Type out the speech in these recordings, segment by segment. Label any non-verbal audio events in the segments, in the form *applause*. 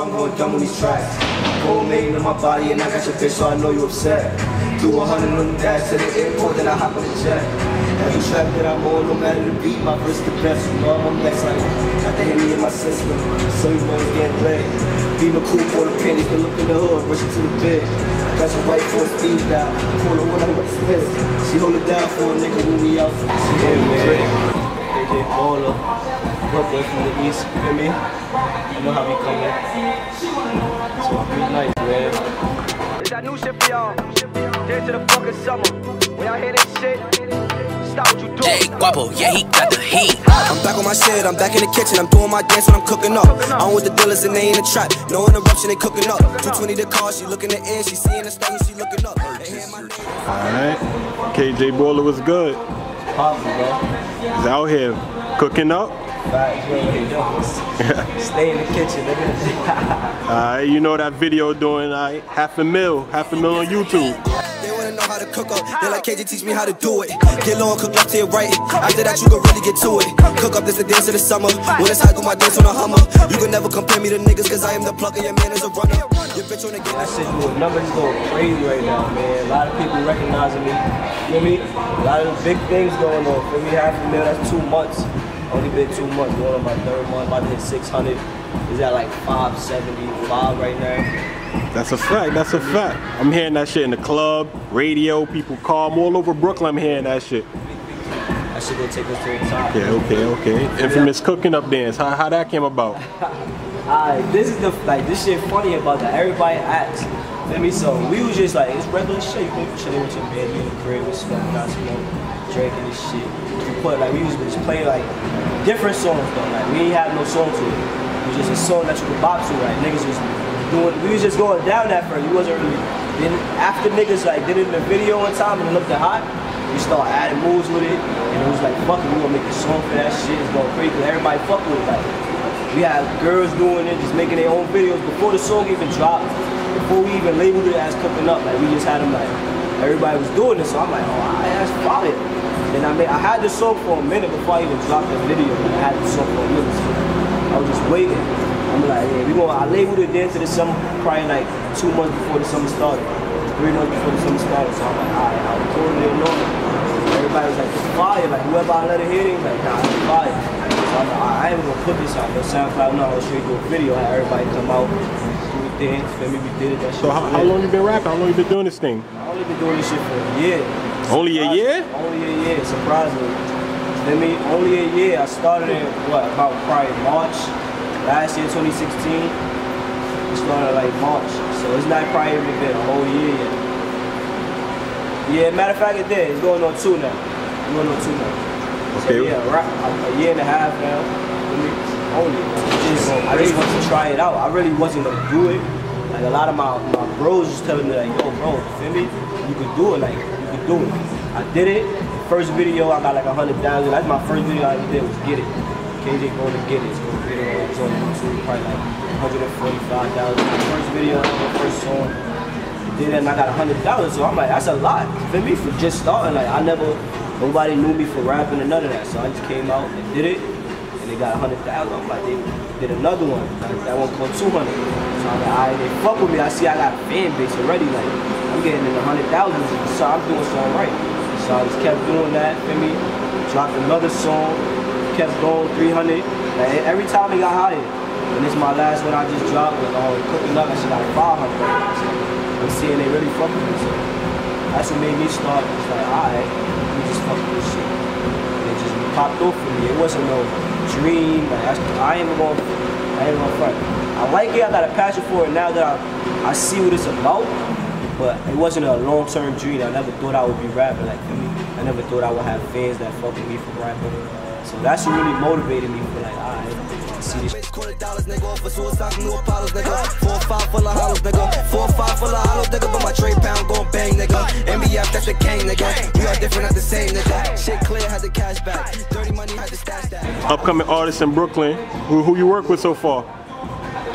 I'm going dumb on these tracks. Cold made in my body and I got your bitch, so I know you upset. Do a hundred on the dash to the airport, then I hop on the jet. Every track that I'm on, no matter the beat, my verse the best. You know I'm next like got the Henny in my system. So you boys getting laid. Be my cool for the pennies, look in the hood, rush to the bed. Got your white force speed down. Pull her when I went split. She hold it down for a nigga when we out. She yeah, man. AJ Balla. Brooklyn from the east, you feel me? You know how we coming. So good night, man. It's that new shit for y'all. Get to the fucking summer. When y'all hear this shit, stop what you doing. Jay Guapo, yeah, he got the heat. I'm back on my shit, I'm back in the kitchen, I'm doing my dance when I'm cooking up. I'm with the dealers and they in the trap, no interruption, they cooking up. 220 the car, she looking in the air, she seeing the stone, she looking up. They hear my name. Alright. KJ Balla was good. Poppy, bro. He's out here cooking up. Facts, you *laughs* already. Stay in the kitchen, nigga. Alright, you know that video doing alright. Half a mil, half a mil on YouTube. They wanna know how to cook up. They like KJ teach me how to do it. Get low and cook left to your right. After that, you can really get to it. Cook up this the dance of the summer. When it's hot, do my dance on a Hummer. You can never compare me to niggas, cause I am the plug and your man is a runner. Your bitch on the game. That shit doing numbers going crazy right now, man. A lot of people recognizing me. Feel me? A lot of big things going on. Feel me? Half a mil, that's two months. Only been two months, going on my third month, about to hit 600. Is at like 575 right now. That's a fact, that's a fact. I'm hearing that shit in the club, radio, people call. I'm all over Brooklyn, I'm hearing that shit. That shit gonna take us to the top. Yeah, okay, okay. Infamous cooking up dance. How, how that came about? *laughs* Alright, this is the like this shit funny about that. Everybody acts. Feel me? So we was just like it's regular shit. You go chilling with your man, you in the crib, smoking out, you know, drinking this shit. We put like we was just playing like different songs though. Like we ain't have no song to it. It was just a song that you could bop to. Like niggas was doing. We was just going down that first. We wasn't really. Then after niggas like did it in the video one time and it looked hot, we start adding moves with it, and it was like fuck it, we gonna make a song for that shit. It's going crazy. Everybody fuck with it. Like we had girls doing it, just making their own videos before the song even dropped. Before we even labeled it as cooking up, like we just had them like everybody was doing it. So I'm like, oh, alright, that's fire. Then I made, I had the song for a minute before I even dropped the video. I had the song for a minute. So I was just waiting. I'm like, yeah, we gonna. I labeled it then to the summer, probably like two months before the summer started, three months before the summer started. So I'm like, alright, I was doing it normal. Everybody was like, fire. Like whoever I let it hit, it, like, nah, fire. So I'm like, I ain't gonna put this out. No SoundCloud, no, straight do a video. Have everybody come out, Feel me? We did. That. So how, how long you been rapping? How long you been doing this thing? I only been doing this shit for a year. Only a year? Only a year, surprisingly. I mean, only a year. I started in what about probably March last year, 2016. I started like March, so it's not probably even been a whole year yet. Yeah, matter of fact, it did. It's going on two now. It's going on two now. So Okay. yeah, right, a year and a half now. I mean, Only. Just, I just wanted to try it out. I really wasn't gonna do it. Like a lot of my, my bros just telling me like, yo, bro, feel me? You could do it. Like you could do it. I did it. First video, I got like a hundred thousand. That's my first video I did was get it. KJ going to get it. It's to get it. It's on YouTube, probably like 145,000. First video, first song. It and I got a hundred thousand. So I'm like, that's a lot. For me, for just starting, like I never, nobody knew me for rapping or none of that. So I just came out and did it, and they got a hundred thousand. I'm like, they did another one. Like, that one called two hundred. So I'm like, alright, they fuck with me. I see I got a fan base already. Like I'm getting in the hundred thousands. So I'm doing something right. So I just kept doing that. For me, dropped another song, kept going 300. Like every time it got higher. And this is my last one I just dropped. And uh, cooking up, I should got 500. So I'm seeing they really fuck with me. So that's what made me start. It's like, alright, let me just fuck with this shit. It just popped off for me. It wasn't no dream. Like, I ain't even gonna, I ain't gonna front. I like it. I got a passion for it now that I, I see what it's about. But it wasn't a long-term dream. I never thought I would be rapping like me. I never thought I would have fans that fuck with me for rapping. So that's what really motivated me for like, alright, see this. Bitch, quarter dollars, nigga, off for suicide new Apollos, nigga. Four five full of hollows, nigga. Four five full of hollows, nigga. But my trade pound gon' bang, nigga. MBF, that's the king, nigga. We are different, not the same, nigga. Shit clear, had the cash back. Dirty money, had the stash that. Upcoming artists in Brooklyn. Who, who you work with so far?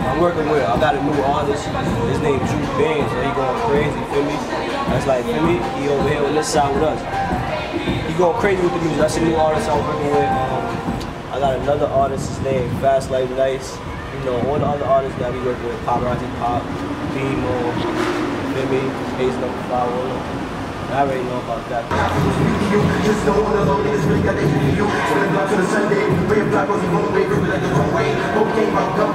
I'm working with, I got a new artist. His name Drew Bands, and he going crazy, feel me? That's like, feel me? He over here on this side with us. He going crazy with the music. That's a new artist I'm working with. Um, I got another artist, his name Fast Life Nice. You know, all the other artists that we work with, Paparazzi Pop, Beamo, feel me, Ace Number Five, all of them. I already know about that. Just you. To the Sunday, way of was way, like the wrong way. Out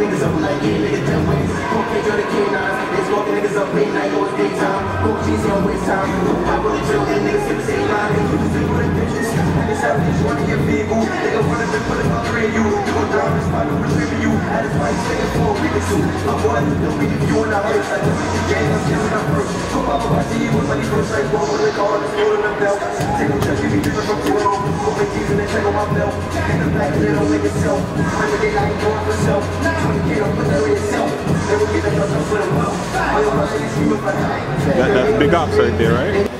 niggas up like yeah, niggas them ways. Can't draw the canines. They smoking niggas up midnight, know it's daytime. Go G's on waste time. Pop on the drill, and niggas get the same line. You just think with the bitches. Niggas have one in your vehicle. Run up and put it on three of you. You gon' drive this spot, no retrieving you. That is why you say it for a week. My boy, don't be if you and I. Like the game, I'm killing up first. Come up, I see you with money would they call it? Holding them belt. Take them checks, give me different from two oh. Go make these and then check on my belt. In the back, don't make it self. When they like going for self. 20k, don't put that in yourself. They will get enough to put them up. All your money is you if I die. That, that's Big Opps right there, right?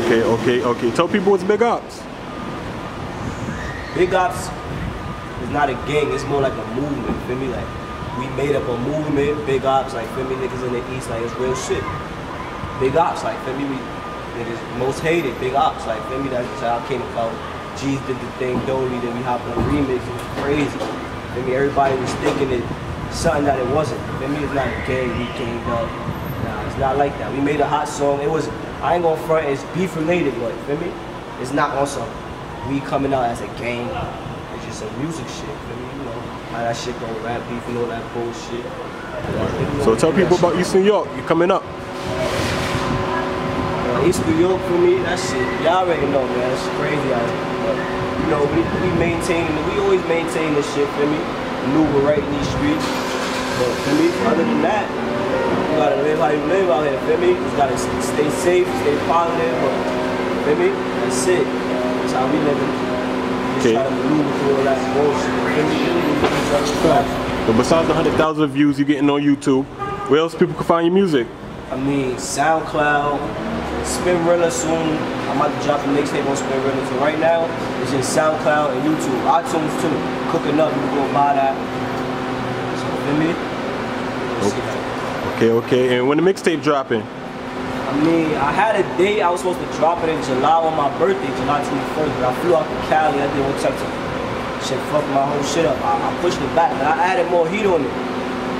Okay, okay, okay. Tell people it's Big Opps. Big Opps is not a gang, it's more like a movement, feel me? Like, we made up a movement, Big Opps, like, feel me, niggas in the East, like, it's real shit. Big Opps, like, feel me, we, niggas most hated, Big Opps, like, feel me, that's how I came about. G's did the thing, Dolly, then we hopped on a remix, it was crazy. Feel mean, everybody was thinking it something that it wasn't. Feel me, it's not gang, we came up. Nah, it's not like that. We made a hot song, it was, I ain't gonna front, it's beef related, but, feel me? It's not on some, we coming out as a gang. It's just some music shit, feel me? You know, how that shit go, rap beef and all that bullshit. So tell people about East New York. You coming up? East New York for me, that shit, y'all already know, man. It's crazy out here. But, you know, we, we maintain, we always maintain this shit, feel me? Maneuver right in these streets. But, for me? Other than that, you gotta live how you live out here, feel me? You gotta stay safe, stay positive, but, feel me? That's it. That's how we living. Just Okay. try to maneuver through all that bullshit, feel me? Each other's life. But besides the 100,000 views you're getting on YouTube, where else people can find your music? I mean, SoundCloud, Spinrilla soon. I'm about to drop a mixtape on Spinrilla. So right now, it's just SoundCloud and YouTube. iTunes too. Cooking up, you can go buy that. So, feel me? That. Okay, okay. And when the mixtape dropping? I mean, I had a date. I was supposed to drop it in July on my birthday, July 21st, but I flew out to Cali. I did one check to shit, fucked my whole shit up. I, I pushed it back, but I added more heat on it.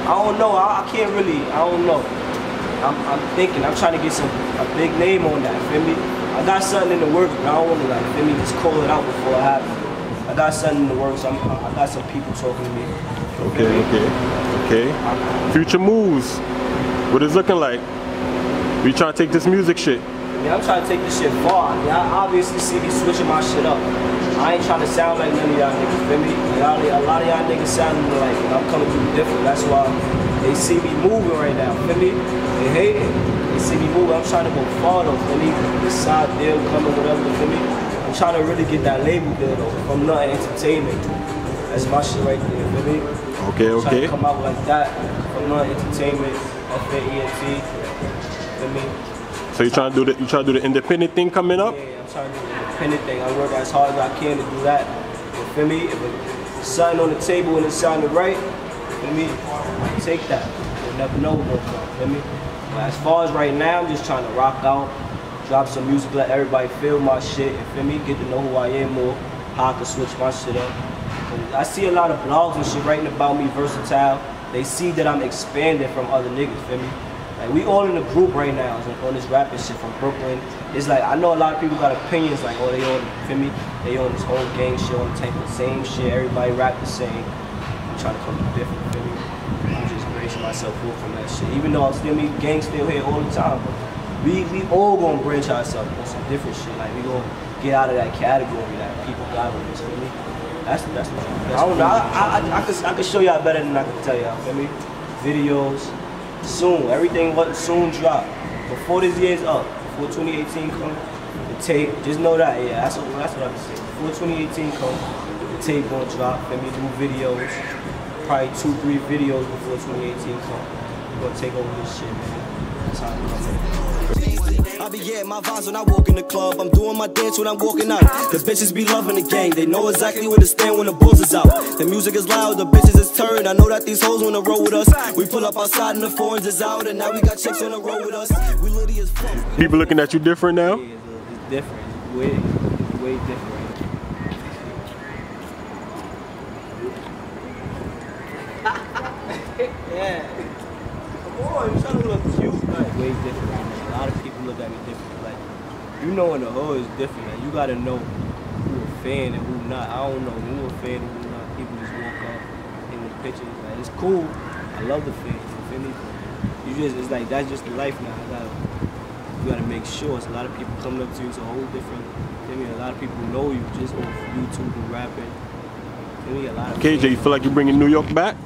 I don't know. I, I can't really. I don't know. I'm, I'm thinking. I'm trying to get some a big name on that. Feel me? I got something in the works, but I don't want to like feel me just call it out before it happens. I got something in the works. I'm, I got some people talking to me. Okay, okay, okay. Future moves. What is looking like? We trying to take this music shit. Mean, I'm trying to take this shit far. I mean, I obviously see me switching my shit up. I ain't trying to sound like none of y'all niggas, feel me? Y'all, a lot of y'all niggas sounding like I'm coming through different. That's why they see me moving right now, feel me? They hating. They see me moving. I'm trying to go far though, feel me? The side deal coming, whatever, feel me? I'm trying to really get that label deal though, from Nothing Entertainment. That's my shit right there, feel me? Okay, I'm trying okay. to come out like that, from Nothing Entertainment, F-A-E-N-T, feel me? So you trying to do the you trying to do the independent thing coming up? Yeah, I'm trying to do the independent thing. I work as hard as I can to do that. You feel me? If it's something on the table and it sounded right, feel me? Take that. You'll never know what you feel me? But as far as right now, I'm just trying to rock out, drop some music, let everybody feel my shit, you feel me? Get to know who I am more, how I can switch my shit up. I see a lot of blogs and shit writing about me, versatile. They see that I'm expanding from other niggas, feel me? Like we all in a group right now on this rapping shit from Brooklyn. It's like I know a lot of people got opinions like, oh they on feel me? They on this whole gang shit, on the type of same shit. Everybody rap the same. Trying to come up different, feel? I'm just branching myself off from that shit. Even though I'm still me, gang still here all the time, but we we all gonna branch ourselves on some different shit. Like we gonna get out of that category that people got with us, feel me? That's that's what that's I don't know. I, I, I, I, could, I could show y'all better than I can tell y'all, feel me? Videos, soon. Everything what soon drop. Before this year's up, before 2018 come, the tape, just know that, yeah, that's what, that's what I'm saying. Before 2018 come, the tape gonna drop, let me do videos, probably two, three videos before 2018 come. We're gonna take over this shit, man. That's how I'm gonna I be getting my vibes when I walk in the club. I'm doing my dance when I'm walking out. The bitches be loving the gang. They know exactly where to stand when the bulls is out. The music is loud, the bitches is turned. I know that these hoes wanna roll with us. We pull up outside and the foreigns is out. And now we got chicks on the road with us. We litty as fuck. People looking at you different now? Yeah, it's, it's different. Way, way different. Right? Yeah. Come on, you trying to look cute. Like, way different. Man. A lot of people look at me different. Like, you know in the hood is different. Like, you gotta know who a fan and who not. I don't know who a fan and who not. People just walk up in the pictures. Like, it's cool. I love the fans. You feel me? You just, it's like, that's just the life now. I gotta, you gotta make sure. It's a lot of people coming up to you. It's a whole different, I mean, a lot of people know you just off YouTube and rapping. Feel me? A lot of KJ, you feel like you're bringing New York back?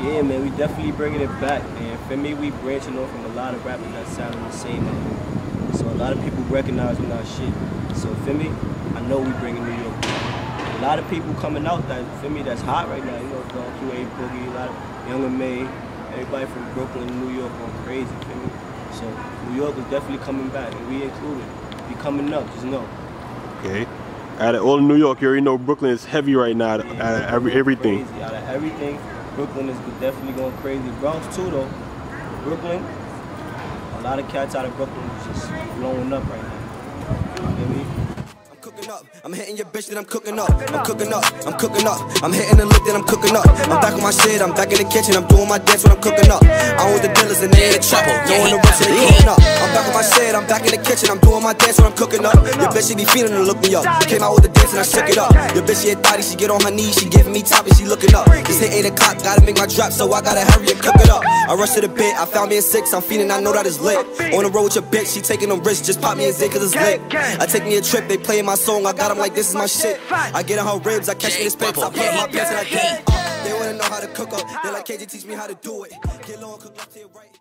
Yeah, man, we definitely bringing it back, man. For me, we branching off from a lot of rappers that sound the same. Man. So a lot of people recognize our shit. So for me, I know we bringing New York back. A lot of people coming out that for me that's hot right now. You know, Don Q A Boogie, a lot of Young M.A, everybody from Brooklyn, New York, going crazy. Feel me? So New York is definitely coming back, and we included. We coming up, just know. Okay. Out of all New York, you already know Brooklyn is heavy right now. Out of every, everything. Crazy. Out of everything, Brooklyn is definitely going crazy. Bronx too, though. Brooklyn, a lot of cats out of Brooklyn is just blowing up right now. You? I'm cooking up. I'm hitting your bitch that I'm cooking up. I'm cooking up. I'm cooking up. I'm hitting the lick that I'm cooking up. I'm back on my shit. I'm back in the kitchen. I'm doing my dance when I'm cooking up. I'm with the dealers and they in the trap. Going the rush they cooking up. I'm back on my shit. I'm back in the kitchen. I'm doing my dance when I'm cooking up. Your bitch she be feeling to look me up. Came out with the dance and I shook it up. Your bitch she a thotty. She get on her knees. She giving me top and she looking up. Just hit 8 o'clock. Gotta make my drop. So I gotta hurry and cook it up. I rush to the bit. I found me in six. I'm feeling. I know that it's lit. On the road with your bitch. She taking them risks. Just pop me a zig cause it's lit. I take me a trip. They playing my song. I got them like this is my shit. I get in her ribs. I catch me the spits. I put my pants and I. Uh, They wanna know how to cook up. They like KJ teach me how to do it. Get low and cook up to your right.